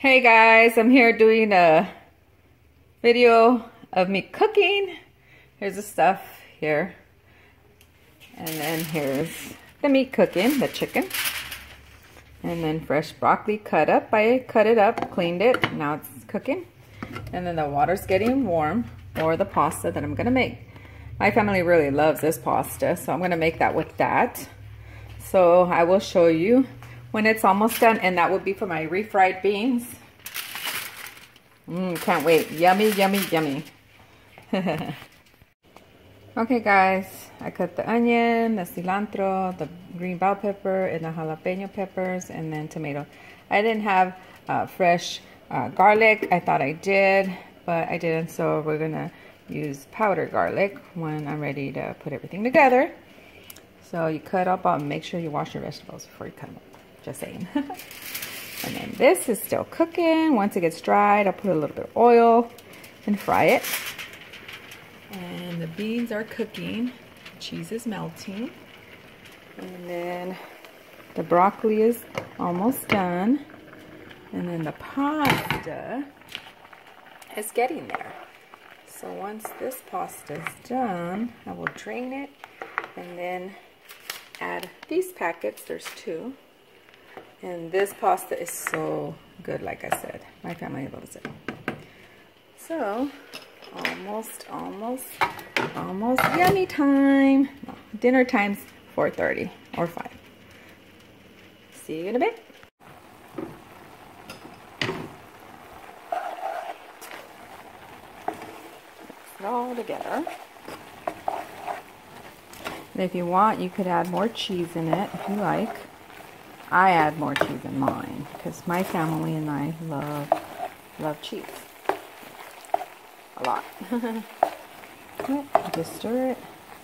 Hey guys, I'm here doing a video of me cooking. Here's the stuff here. And then here's the meat cooking, the chicken. And then fresh broccoli cut up. I cut it up, cleaned it, now it's cooking. And then the water's getting warm for the pasta that I'm gonna make. My family really loves this pasta, so I'm gonna make that with that. So I will show you when it's almost done, and that will be for my refried beans. Mmm, can't wait. Yummy, yummy, yummy. okay, guys, I cut the onion, the cilantro, the green bell pepper, and the jalapeno peppers, and then tomato. I didn't have uh, fresh uh, garlic. I thought I did, but I didn't, so we're gonna use powdered garlic when I'm ready to put everything together. So you cut up, um, make sure you wash your vegetables before you cut them up. Just saying. and then this is still cooking. Once it gets dried, I'll put a little bit of oil and fry it. And the beans are cooking. Cheese is melting. And then the broccoli is almost done. And then the pasta is getting there. So once this pasta is done, I will drain it and then add these packets. There's two. And this pasta is so good, like I said. My family loves it. So, almost, almost, almost yummy time. No, dinner time's 4.30 or 5. See you in a bit. Mix it all together. And if you want, you could add more cheese in it if you like. I add more cheese in mine because my family and I love love cheese a lot. Just stir it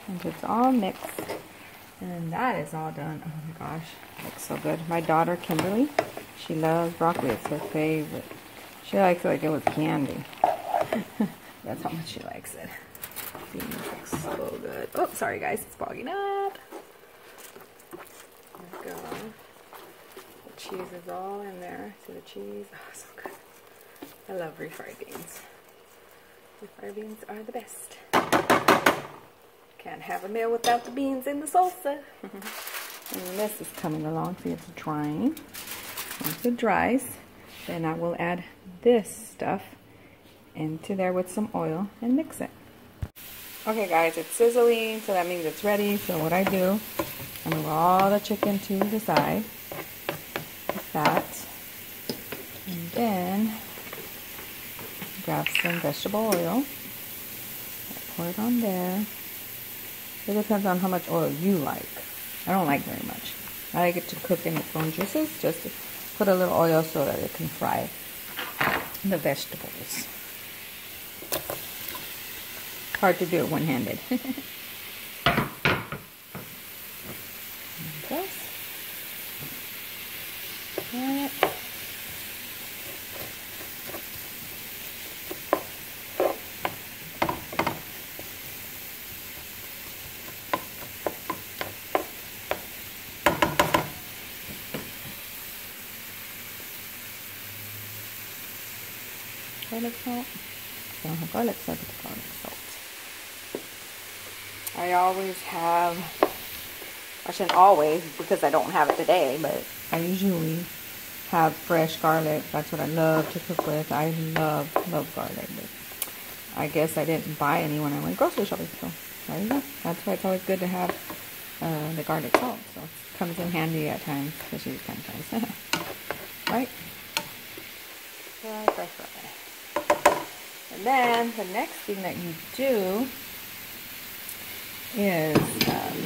until it's all mixed. And that is all done. Oh my gosh, looks so good. My daughter Kimberly, she loves broccoli. It's her favorite. She likes it like it was candy. That's how much she likes it. Looks so good. Oh, sorry guys, it's bogging up. There we go. Cheese is all in there. See the cheese? Oh, so good. I love refried beans. Refried beans are the best. Can't have a meal without the beans in the salsa. and this is coming along. See, it's drying. Once it dries, then I will add this stuff into there with some oil and mix it. Okay guys, it's sizzling, so that means it's ready. So what I do, I move all the chicken to the side, that. And then grab some vegetable oil, pour it on there. It depends on how much oil you like. I don't like very much. I like it to cook in its own juices, just put a little oil so that it can fry the vegetables. Hard to do it one-handed. garlic salt. I don't have garlic salt, garlic salt. I always have, I shouldn't always because I don't have it today, but I usually have fresh garlic. That's what I love to cook with. I love, love garlic. But I guess I didn't buy any when I went grocery shopping. So there you go. That's why it's always good to have uh, the garlic salt. So it comes in handy at times, especially these kind of times. right? Right, right, right. Then the next thing that you do is um,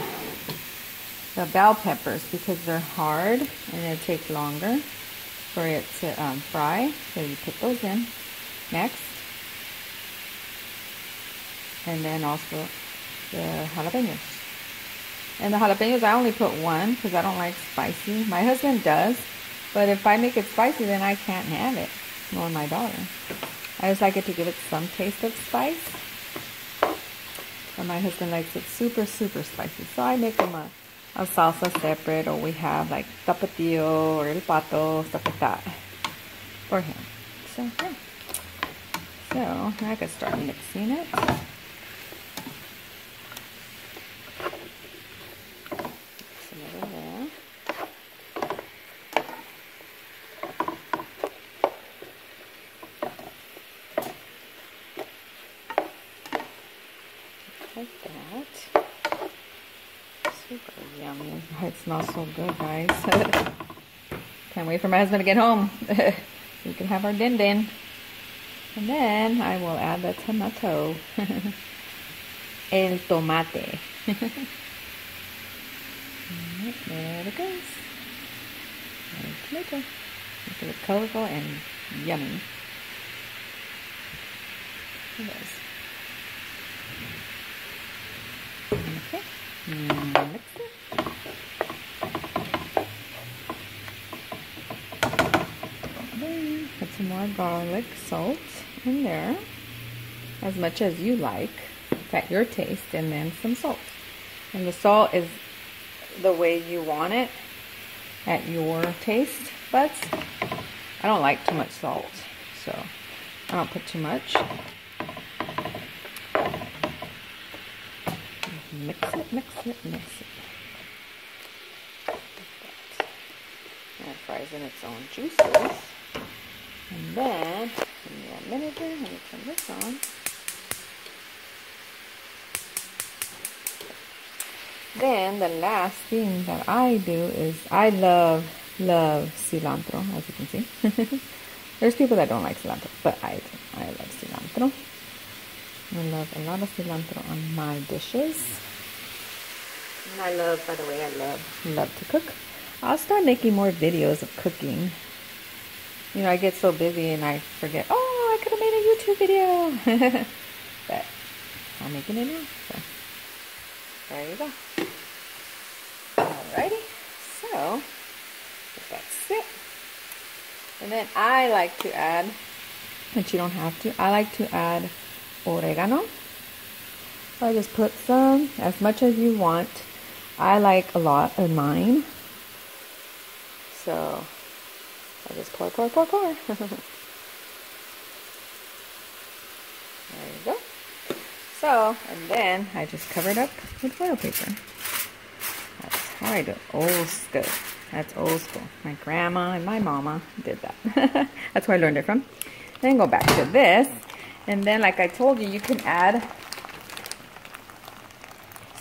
the bell peppers because they're hard and it takes longer for it to um, fry. So you put those in next. And then also the jalapenos. And the jalapenos, I only put one because I don't like spicy. My husband does. But if I make it spicy, then I can't have it. Nor my daughter. I just like it to give it some taste of spice. But my husband likes it super, super spicy. So I make him a, a salsa separate or we have like tapatio or el pato, stuff like that. for him. So, yeah. So, I can start mixing it. Like that. Super yummy. It smells so good, guys. Can't wait for my husband to get home. we can have our din din. And then I will add the tomato. El tomate. there it goes. tomato. Make it colorful and yummy. It is. Okay. Mix it. Put some more garlic salt in there, as much as you like, at your taste, and then some salt. And the salt is the way you want it at your taste buds. I don't like too much salt, so I don't put too much. Mix it, mix it, mix it. It fries in its own juices. And then, in a minute here, let me turn this on. Then the last thing that I do is I love, love cilantro, as you can see. There's people that don't like cilantro, but I do. I love cilantro. I love a lot of cilantro on my dishes. And I love, by the way, I love, hmm. love to cook. I'll start making more videos of cooking. You know, I get so busy and I forget, oh, I could have made a YouTube video. but I'm making it now, so there you go. Alrighty, so that's it. And then I like to add, but you don't have to, I like to add oregano. I just put some, as much as you want. I like a lot in mine. So I just pour, pour, pour, pour. there you go. So, and then I just cover it up with foil paper. That's how I do. Old school. That's old school. My grandma and my mama did that. That's where I learned it from. Then go back to this. And then, like I told you, you can add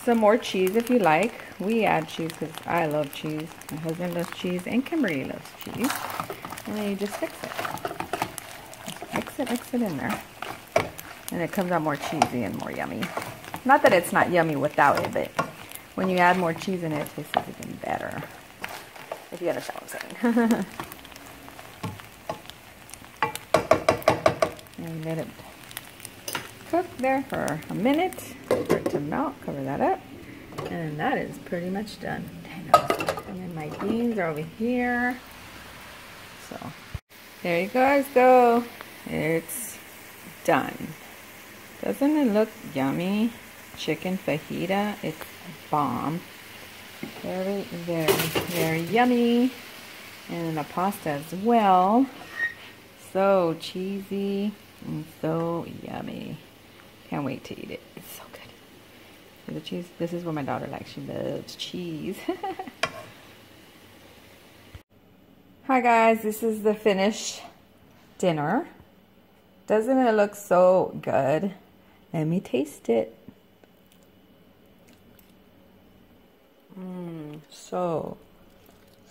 some more cheese if you like. We add cheese because I love cheese. My husband loves cheese and Kimberly loves cheese. And then you just fix it. Just mix it, mix it in there. And it comes out more cheesy and more yummy. Not that it's not yummy without it, but when you add more cheese in it, it tastes even better. If you understand what I'm saying. and let it cook there for a minute for it to melt. Cover that up. And that is pretty much done. And then my beans are over here. So there you guys go. It's done. Doesn't it look yummy? Chicken fajita. It's bomb. Very, very, very yummy. And the pasta as well. So cheesy and so yummy. Can't wait to eat it. It's so good. The cheese. This is what my daughter likes. She loves cheese. Hi guys, this is the finished dinner. Doesn't it look so good? Let me taste it. Mmm, so,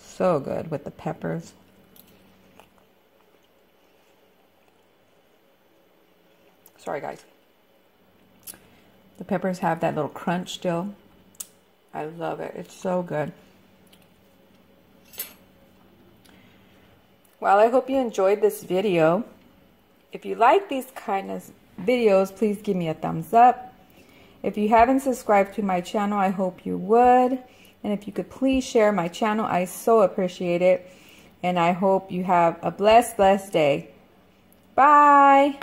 so good with the peppers. Sorry guys. The peppers have that little crunch still. I love it. It's so good. Well, I hope you enjoyed this video. If you like these kind of videos, please give me a thumbs up. If you haven't subscribed to my channel, I hope you would. And if you could please share my channel, I so appreciate it. And I hope you have a blessed, blessed day. Bye.